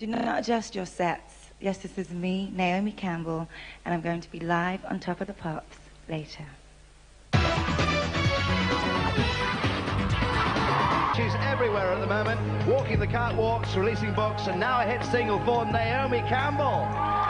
Do not adjust your sets. Yes, this is me, Naomi Campbell, and I'm going to be live on Top of the Pops later. She's everywhere at the moment, walking the catwalks, releasing books, and now a hit single for Naomi Campbell.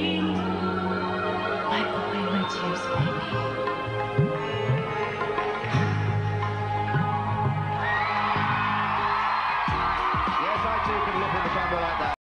free. Wipe away my tears, baby.